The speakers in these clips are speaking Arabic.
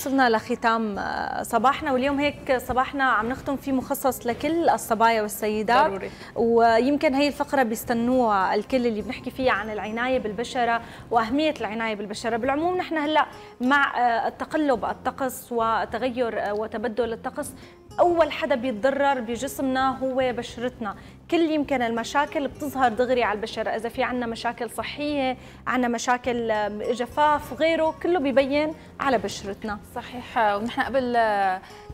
وصلنا لختام صباحنا. واليوم هيك صباحنا عم نختم في مخصص لكل الصبايا والسيدات. ضروري. ويمكن هي الفقرة بيستنوها الكل اللي بنحكي فيها عن العناية بالبشرة وأهمية العناية بالبشرة. بالعموم نحن هلأ مع التقلب الطقس وتغير وتبدل الطقس أول حدا بيتضرر بجسمنا هو بشرتنا. كل يمكن المشاكل بتظهر دغري على البشره إذا في عندنا مشاكل صحية عندنا مشاكل جفاف غيره كله بيبين على بشرتنا. صحيح. ونحن قبل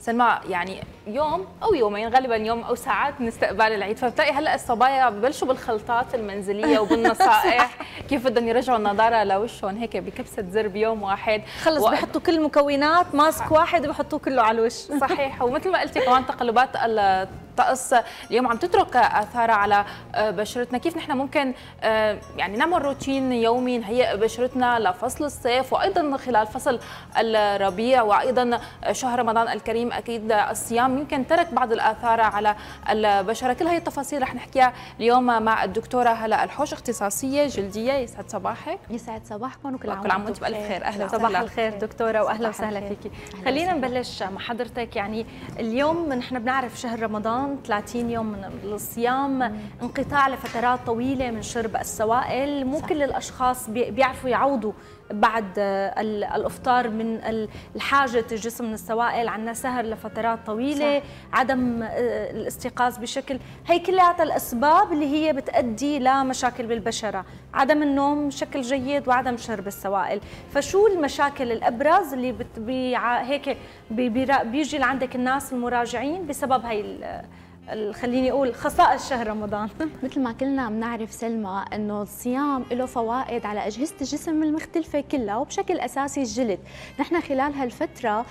سلمى يعني يوم أو يومين غالبا يوم أو ساعات من استقبال العيد. فبتلاقي هلأ الصبايا ببلشوا بالخلطات المنزلية وبالنصائح كيف بدهم يرجعوا النضارة لوشهم هيك بكبسة زر بيوم واحد. خلص و... بحطوا كل المكونات ماسك واحد وبحطوه كله على الوش. صحيح. ومثل ما قلتي كمان تقلبات الطقس. اليوم عم تترك اثارها على بشرتنا. كيف نحن ممكن يعني نعمل روتين يومي نهيئ بشرتنا لفصل الصيف وأيضا خلال فصل الربيع وأيضا شهر رمضان الكريم؟ أكيد الصيام يمكن ترك بعض الآثار على البشرة. كل هي التفاصيل رح نحكيها اليوم مع الدكتورة هلا الحوش اختصاصية جلدية. يسعد صباحك. يسعد صباحكم وكل عام وأنتم بألف خير. أهلا وسهلا. صباح الخير دكتورة واهلا وسهلا فيكي. خلينا نبلش مع حضرتك. يعني اليوم نحن بنعرف شهر رمضان 30 يوم من الصيام انقطاع لفترات طويلة من شرب السوائل. مو صح. كل الأشخاص بيعرفوا يعوضوا بعد الأفطار من الحاجة الجسم من السوائل عندنا سهر لفترات طويلة صح. عدم الاستيقاظ بشكل. هي كلها الأسباب اللي هي بتؤدي لمشاكل بالبشرة. عدم النوم بشكل جيد وعدم شرب السوائل. فشو المشاكل الأبرز اللي بي هيك بي بيجي لعندك الناس المراجعين بسبب هي خليني أقول خصائص شهر رمضان. مثل ما كلنا بنعرف سلمى إنه الصيام له فوائد على أجهزة الجسم المختلفة كلها وبشكل أساسي الجلد. نحن خلال هالفترة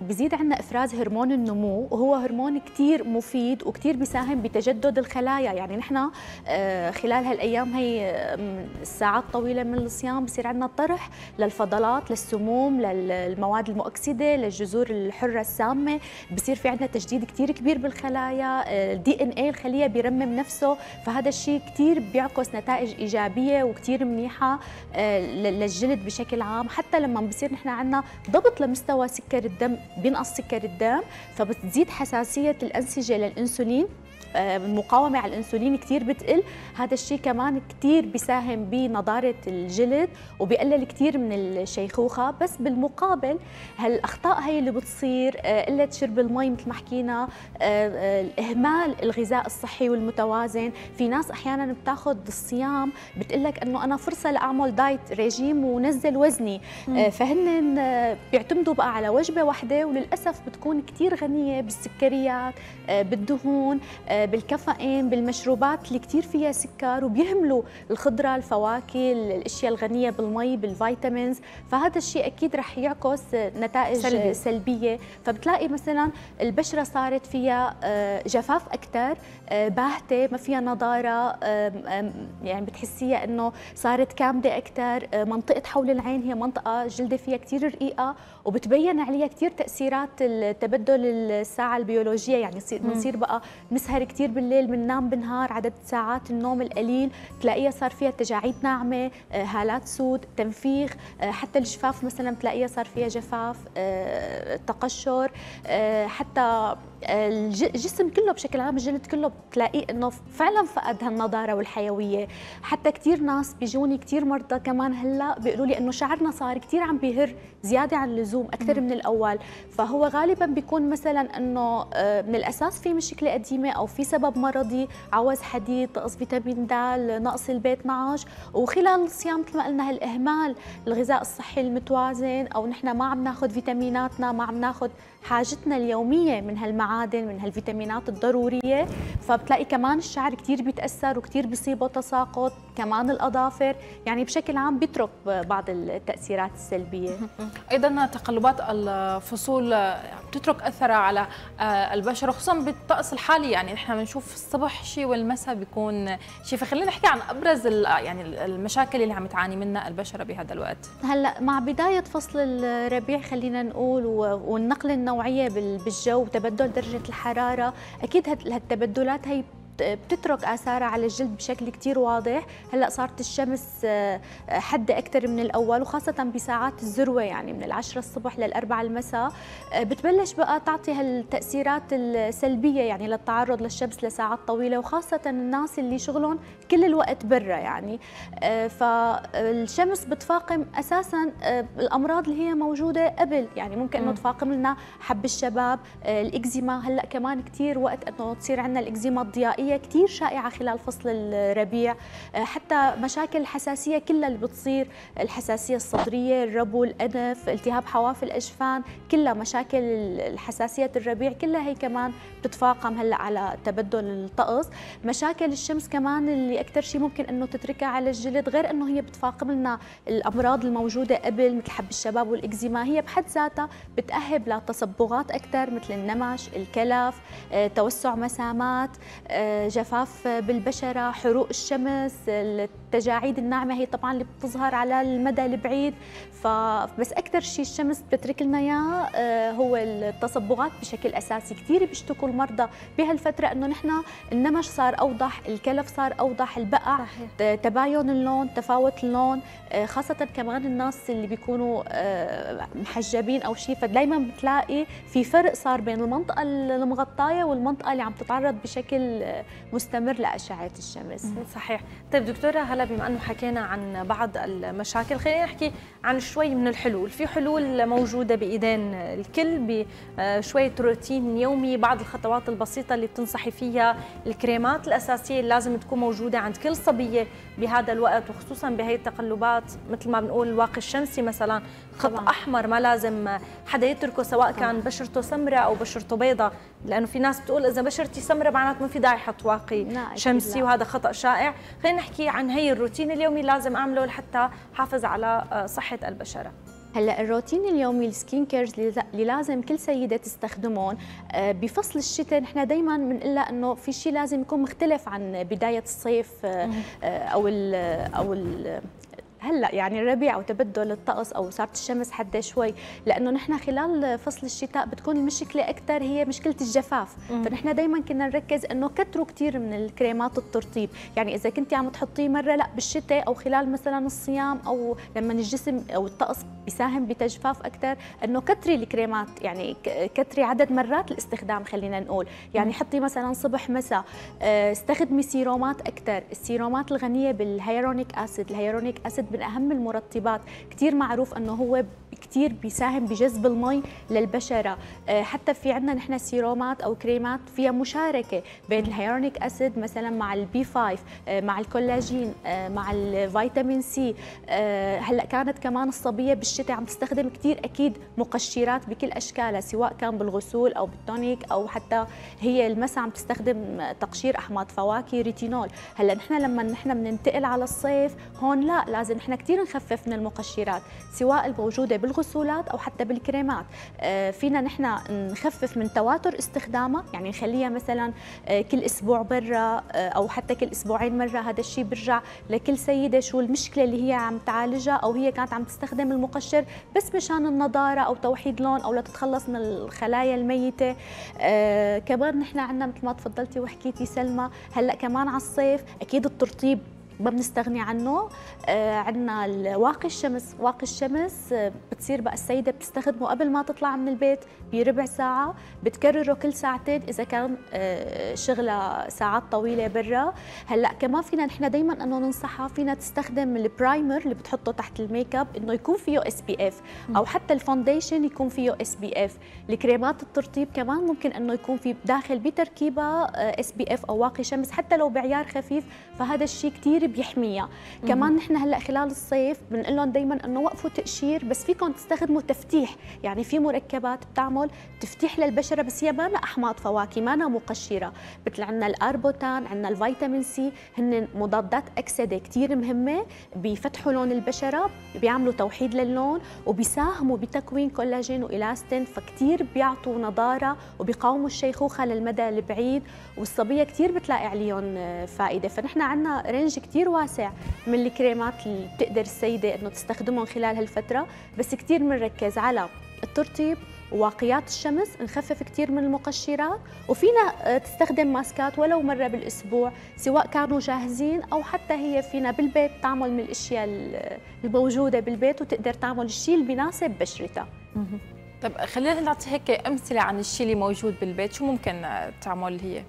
بزيد عندنا إفراز هرمون النمو وهو هرمون كثير مفيد وكثير بيساهم بتجدد الخلايا. يعني نحن خلال هالأيام هي الساعات طويلة من الصيام بصير عندنا طرح للفضلات للسموم للمواد المؤكسدة للجذور الحرة السامة. بصير في عندنا تجديد كثير كبير بالخلايا. الخلايا الدي إن اي الخلية بيرمم نفسه فهذا الشيء كثير بيعكس نتائج إيجابية وكثير منيحة للجلد بشكل عام. حتى لما بصير نحن عندنا ضبط لمستوى سكر الدم بينقص سكر الدم فبتزيد حساسية الأنسجة للإنسولين. المقاومة على الأنسولين كتير بتقل. هذا الشيء كمان كتير بيساهم بنضارة الجلد وبيقلل كتير من الشيخوخة. بس بالمقابل هالأخطاء هي اللي بتصير قلة شرب المي مثل ما حكينا إهمال الغذاء الصحي والمتوازن. في ناس أحيانا بتاخذ الصيام بتقلك أنه أنا فرصة لأعمل دايت ريجيم ونزل وزني. فهن بيعتمدوا بقى على وجبة واحدة وللأسف بتكون كتير غنية بالسكريات بالدهون بالكافيين بالمشروبات اللي كثير فيها سكر وبيهملوا الخضرة الفواكه الأشياء الغنية بالمي بالفيتامينز. فهذا الشيء أكيد رح يعكس نتائج سلبي. سلبية. فبتلاقي مثلا البشرة صارت فيها جفاف أكثر باهتة ما فيها نضارة يعني بتحسيها إنه صارت كامدة أكثر منطقة حول العين هي منطقة جلدة فيها كثير رقيقة وبتبين عليها كثير تأثيرات التبدل الساعة البيولوجية. يعني بنصير بقى نسهر كثير بالليل بننام بالنهار عدد ساعات النوم القليل تلاقيها صار فيها تجاعيد ناعمة هالات سود تنفيخ حتى الجفاف مثلا بتلاقيها صار فيها جفاف تقشر حتى الجسم كله بشكل عام الجلد كله بتلاقيه إنه فعلا فقد هالنضاره والحيوية. حتى كثير ناس بيجوني كثير مرضى كمان هلأ بيقولوا لي إنه شعرنا صار كثير عم بيهر زيادة عن اللزوم أكثر من الأول. فهو غالبا بيكون مثلا إنه من الأساس في مشكلة قديمة أو في سبب مرضي عوز حديد نقص فيتامين د نقص البي 12 وخلال الصيام مثل ما قلنا هالإهمال الغذاء الصحي المتوازن أو نحن ما عم ناخذ فيتاميناتنا ما عم ناخذ حاجتنا اليومية من هالمعادن من هالفيتامينات الضرورية. فبتلاقي كمان الشعر كثير بيتأثر وكثير بيصيبه تساقط كمان الأظافر. يعني بشكل عام بيترك بعض التأثيرات السلبية. أيضا تقلبات الفصول بتترك أثرها على البشره خصوصا بالطقس الحالي. يعني نحن بنشوف الصبح شيء والمساء بيكون شيء فخلينا نحكي عن أبرز يعني المشاكل اللي عم تعاني منها البشرة بهذا الوقت. هلأ مع بداية فصل الربيع خلينا نقول والنقل النوعية بالجو وتبدل درجة الحرارة أكيد هالتبدلات هي بتترك آثارها على الجلد بشكل كثير واضح. هلأ صارت الشمس حد أكثر من الأول وخاصة بساعات الذروة يعني من العشرة الصبح للأربعة المساء. بتبلش بقى تعطي هالتأثيرات السلبية يعني للتعرض للشمس لساعات طويلة وخاصة الناس اللي شغلهم كل الوقت برا يعني. فالشمس بتفاقم أساسا الأمراض اللي هي موجودة قبل. يعني ممكن إنه تفاقم لنا حب الشباب الإكزيما. هلأ كمان كثير وقت إنه تصير عندنا الإكزيما الضيائية كثير شائعة خلال فصل الربيع. حتى مشاكل الحساسيه كلها اللي بتصير الحساسية الصدرية الربو الأنف التهاب حواف الأجفان كلها مشاكل الحساسية الربيع كلها هي كمان بتتفاقم هلأ على تبدل الطقس. مشاكل الشمس كمان اللي أكثر شيء ممكن إنه تتركها على الجلد غير إنه هي بتفاقم لنا الأمراض الموجودة قبل مثل حب الشباب والإكزيما هي بحد ذاتها بتأهب لتصبغات أكثر مثل النمش الكلف آه، توسع مسامات آه، جفاف بالبشرة حروق الشمس التجاعيد الناعمة هي طبعا اللي بتظهر على المدى البعيد. فبس أكثر شيء الشمس بتترك لنا إياه آه، هو التصبغات بشكل أساسي. كثير بيشتكوا المرضى بهالفترة إنه نحن النمش صار أوضح الكلف صار أوضح البقع صحيح. تباين اللون تفاوت اللون. آه، خاصة كمان الناس اللي بيكونوا آه، محجبين أو شيء فدائما بتلاقي في فرق صار بين المنطقة المغطاية والمنطقة اللي عم تتعرض بشكل مستمر لأشعة الشمس. صحيح. طيب دكتورة هلا بما أنه حكينا عن بعض المشاكل خلينا نحكي عن شوي من الحلول. في حلول موجودة بإيدين الكل بشويه روتين يومي بعض الخطوات البسيطة اللي بتنصحي فيها الكريمات الأساسية اللي لازم تكون موجودة عند كل صبية بهذا الوقت وخصوصا بهي التقلبات. مثل ما بنقول الواقي الشمسي مثلا خط طبعا. أحمر ما لازم حدا يتركه سواء كان بشرته سمراء أو بشرته بيضاء. لأنه في ناس بتقول إذا بشرتي سمراء معناته ما في داعي أحط واقي شمسي وهذا خطأ شائع. خلينا نحكي عن هي الروتين اليومي لازم أعمله لحتى حافظ على آه، صحة البشرة. هلأ الروتين اليومي ال skin care اللي لازم كل سيدة تستخدمهم آه، بفصل الشتاء نحن دائما بنقول إنه في شيء لازم يكون مختلف عن بداية الصيف آه، أو ال أو ال هلأ يعني الربيع أو تبدل الطقس أو صارت الشمس حتى شوي لأنه نحن خلال فصل الشتاء بتكون المشكلة أكثر هي مشكلة الجفاف. مم. فنحن دائما كنا نركز إنه كتروا كثير من الكريمات الترطيب. يعني إذا كنت عم تحطيه مرة لأ بالشتاء أو خلال مثلا الصيام أو لما الجسم أو الطقس بيساهم بتجفاف أكثر إنه كتري الكريمات يعني كتري عدد مرات الاستخدام خلينا نقول. يعني حطي مثلا صبح مساء آه، استخدمي سيرومات أكثر السيرومات الغنية بال hyaluronic acid ال hyaluronic acid من أهم المرطبات. كثير معروف إنه هو كثير بيساهم بجذب المي للبشرة. آه، حتى في عندنا نحن سيرومات أو كريمات فيها مشاركة بين ال hyaluronic acid مثلا مع ال B5 آه، مع الكولاجين آه، مع الفيتامين C هلأ كانت كمان الصبية بالشتاء عم تستخدم كثير أكيد مقشرات بكل أشكالها سواء كان بالغسول أو بال tonic أو حتى هي المسا عم تستخدم تقشير أحماض فواكه ريتينول. هلأ نحن لما نحن بننتقل على الصيف هون لا لازم نحن كثير نخفف من المقشرات سواء الموجودة بالغسولات أو حتى بالكريمات. آه، فينا نحن نخفف من تواتر استخدامها يعني نخليها مثلا آه، كل أسبوع برا آه، أو حتى كل أسبوعين مرة هذا الشيء بيرجع لكل سيدة شو المشكلة اللي هي عم تعالجها أو هي كانت عم تستخدم المقشر بس مشان النضارة أو توحيد لون أو لتتخلص من الخلايا الميتة. كمان نحن عندنا مثل ما تفضلتي وحكيتي سلمى هلأ كمان على الصيف أكيد الترطيب ما بنستغني عنه. آه عندنا واقي الشمس واقي الشمس آه بتصير بقى السيدة بتستخدمه قبل ما تطلع من البيت بربع ساعة بتكرره كل ساعتين إذا كان آه شغلها ساعات طويلة برا. هلأ كمان فينا نحن دايما إنه ننصحها فينا تستخدم ال primer اللي بتحطه تحت الميك اب إنه يكون فيه SPF أو حتى ال foundation يكون فيه SPF. الكريمات الترطيب كمان ممكن إنه يكون في داخل بتركيبة SPF أو واقي شمس حتى لو بعيار خفيف. فهذا الشيء كثير بيحميها كمان نحن هلأ خلال الصيف بنقول لهم دائما إنه وقفوا تقشير بس فيكم تستخدموا تفتيح. يعني في مركبات بتعمل تفتيح للبشرة بس هي ما أحماض فواكه ما مقشرة. مثل عندنا ال arbutin عندنا الفيتامين C هن مضادات أكسدة كثير مهمة بيفتحوا لون البشرة بيعملوا توحيد للون وبيساهموا بتكوين كولاجين وإلاستين فكتير بيعطوا نضارة وبيقاوموا الشيخوخة للمدى البعيد والصبية كثير بتلاقي عليهم فائدة. فنحن عندنا رينج كثير كثير واسع من الكريمات اللي بتقدر السيدة إنه تستخدمهم خلال هالفترة بس كثير بنركز على الترطيب وواقيات الشمس نخفف كثير من المقشرات وفينا تستخدم ماسكات ولو مرة بالأسبوع سواء كانوا جاهزين أو حتى هي فينا بالبيت تعمل من الأشياء الموجودة بالبيت وتقدر تعمل الشيء اللي بيناسب بشرتها طيب خلينا نعطي هيك أمثلة عن الشيء اللي موجود بالبيت شو ممكن تعمل هي؟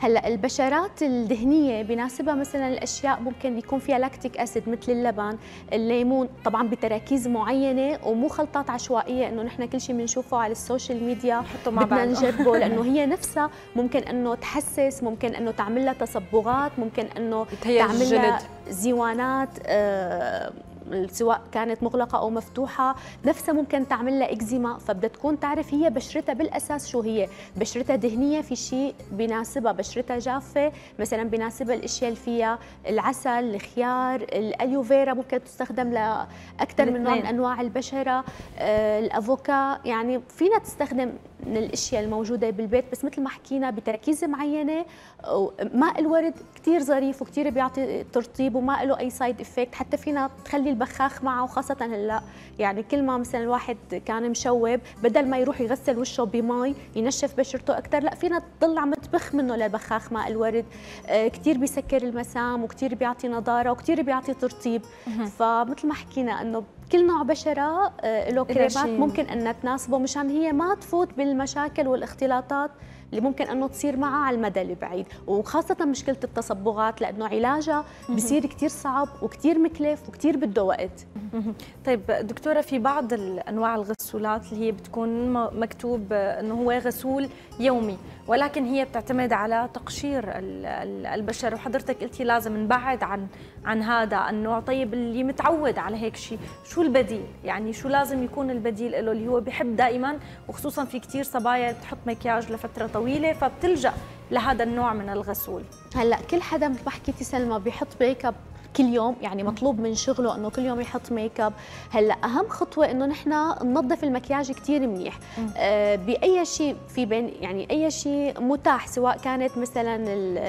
هلا البشرات الدهنيه بناسبها مثلا الأشياء ممكن يكون فيها lactic acid مثل اللبن الليمون طبعا بتراكيز معينة ومو خلطات عشوائية إنه نحن كل شيء بنشوفه على ال social media مع بدنا نجربه. لأنه هي نفسها ممكن إنه تحسس ممكن إنه تعمل لها تصبغات ممكن إنه تعمل لها زيوانات آه سواء كانت مغلقة أو مفتوحة نفسها ممكن تعمل لها إكزيما. فبدها تكون تعرف هي بشرتها بالأساس شو هي. بشرتها دهنية في شيء بيناسبها بشرتها جافة. مثلا بيناسبها الأشياء اللي فيها العسل الخيار الأليوفيرا ممكن تستخدم لأكثر من نوع من أنواع البشرة. آه، الأفوكا يعني فينا تستخدم من الأشياء الموجودة بالبيت. بس مثل ما حكينا بتركيزه معينة ماء الورد كثير ظريف وكثير بيعطي ترطيب وما له أي side effect حتى فينا تخلي البخاخ معه وخاصه هلا. يعني كل ما مثلا الواحد كان مشوب بدل ما يروح يغسل وشه بمي ينشف بشرته أكثر لا فينا تضل عم تبخ منه للبخاخ ماء الورد. آه كثير بيسكر المسام وكثير بيعطي نضارة وكثير بيعطي ترطيب. فمثل ما حكينا إنه كل نوع بشرة آه، له كريمات ممكن إنها تناسبه مشان هي ما تفوت بالمشاكل والاختلاطات. اللي ممكن أنه تصير معها على المدى البعيد وخاصة مشكلة التصبغات لأنه علاجها بصير كثير صعب وكثير مكلف وكثير بده وقت. طيب دكتورة في بعض انواع الغسولات اللي هي بتكون مكتوب إنه هو غسول يومي ولكن هي بتعتمد على تقشير البشر. وحضرتك قلتي لازم نبعد عن عن هذا النوع. طيب اللي متعود على هيك شيء شو البديل؟ يعني شو لازم يكون البديل له اللي هو بحب دائما وخصوصا في كثير صبايا بتحط مكياج لفترة طويلة فبتلجأ لهذا النوع من الغسول. هلأ كل حدا مثل ما حكيتي سلمى بيحط make up كل يوم يعني مطلوب من شغله إنه كل يوم يحط make up هلأ أهم خطوة إنه نحن ننظف المكياج كثير منيح. آه بأي شيء في بين يعني أي شيء متاح سواء كانت مثلا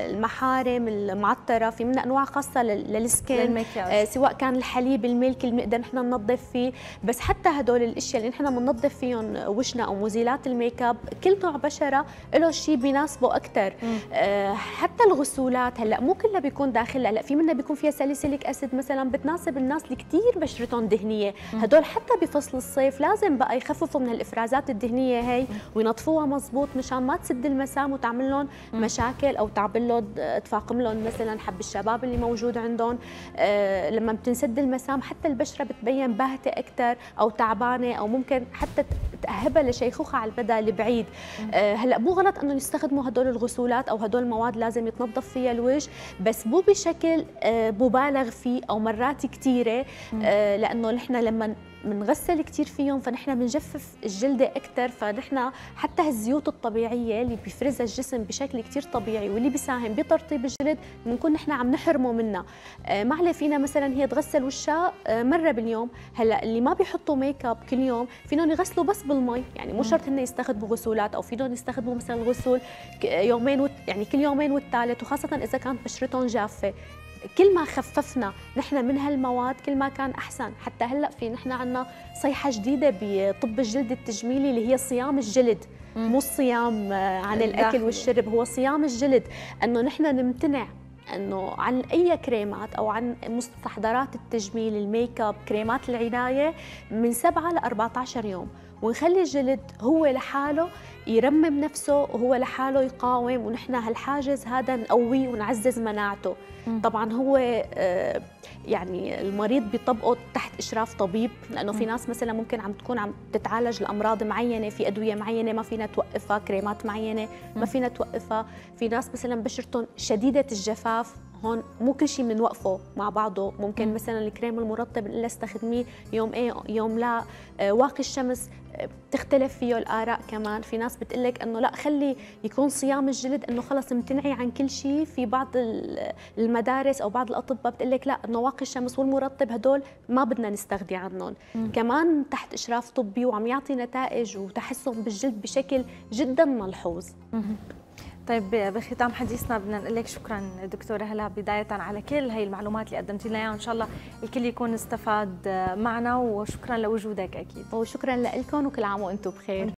المحارم المعطرة في منها أنواع خاصة لل skin آه سواء كان الحليب ال milk اللي بنقدر نحن ننظف فيه. بس حتى هدول الأشياء اللي نحن بننظف فيهم وشنا أو مزيلات ال make up كل نوع بشرة له شيء بيناسبه أكثر آه حتى الغسولات هلأ مو كلها بيكون داخلها هلأ في منها بيكون فيها salicylic acid مثلا بتناسب الناس اللي كثير بشرتهم دهنيه هدول حتى بفصل الصيف لازم بقى يخففوا من الإفرازات الدهنية هي وينظفوها مزبوط مشان ما تسد المسام وتعمل لهم مشاكل أو تعمل لهم تفاقم لهم مثلا حب الشباب اللي موجود عندهم. آه لما بتنسد المسام حتى البشرة بتبين باهتة أكثر أو تعبانة أو ممكن حتى تاهبها لشيخوخة على المدى البعيد آه هلأ مو غلط إنه يستخدموا هدول الغسولات أو هدول المواد لازم يتنظف فيها الوجه بس مو بشكل آه مبالغ فيه أو مرات كثيره آه لأنه نحن لما بنغسل كثير فيهم فنحن بنجفف الجلدة أكثر فنحن حتى الزيوت الطبيعية اللي بيفرزها الجسم بشكل كثير طبيعي واللي بيساهم بترطيب الجلد بنكون نحن عم نحرمه منها. آه ما عليه فينا مثلا هي تغسل وشها آه مرة باليوم. هلأ اللي ما بيحطوا make up كل يوم فينهم يغسلوا بس بالمي يعني مو شرط هن يستخدموا غسولات أو فينهم يستخدموا مثلا الغسول يومين يعني كل يومين والثالث وخاصة إذا كانت بشرتهم جافة. كل ما خففنا نحن من هالمواد كل ما كان أحسن. حتى هلأ في نحن عندنا صيحة جديدة بطب الجلد التجميلي اللي هي صيام الجلد. مو الصيام عن الأكل والشرب هو صيام الجلد. إنه نحن نمتنع إنه عن أي كريمات أو عن مستحضرات التجميل الميك أب كريمات العناية من 7 ل 14 يوم. ونخلي الجلد هو لحاله يرمم نفسه وهو لحاله يقاوم ونحن هالحاجز هذا نقويه ونعزز مناعته. طبعا هو آه، يعني المريض بيطبقه تحت إشراف طبيب لأنه في ناس مثلا ممكن عم تكون عم تتعالج لأمراض معينة في أدوية معينة ما فينا توقفها كريمات معينة ما فينا توقفها. في ناس مثلا بشرتهم شديدة الجفاف هون مو كل شيء بنوقفه مع بعضه. ممكن مثلا الكريم المرطب اللي استخدميه يوم إيه يوم لا. آه، واقي الشمس آه، بتختلف فيه الآراء كمان. في ناس بتقلك إنه لا خلي يكون صيام الجلد إنه خلص امتنعي عن كل شيء في بعض المدارس أو بعض الأطباء بتقلك لا إنه واقي الشمس والمرطب هدول ما بدنا نستغني عنهم. كمان تحت إشراف طبي وعم يعطي نتائج وتحسن بالجلد بشكل جدا ملحوظ. طيب بختام حديثنا. بدنا نقول لك شكرا دكتورة هلا بداية على كل هي المعلومات اللي قدمتي لنا إياها. وان شاء الله الكل يكون استفاد معنا وشكرا لوجودك أكيد. وشكرا لكم وكل عام وأنتم بخير.